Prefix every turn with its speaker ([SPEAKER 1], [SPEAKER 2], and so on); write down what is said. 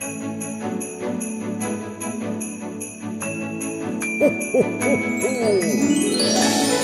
[SPEAKER 1] ho, ho, ho. ho.